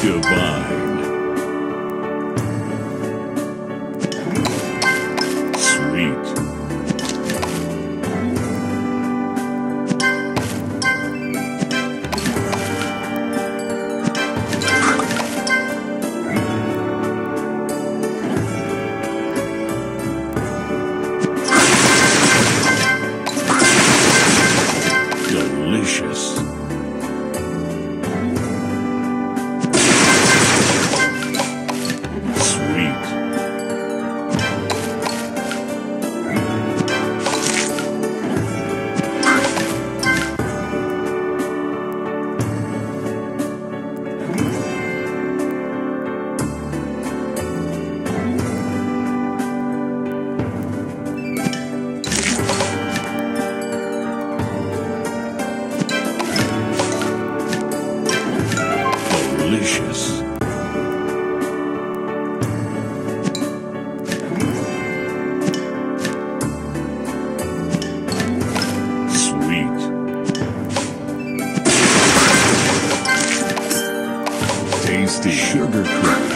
Goodbye. Sweet. Tasty sugar crack.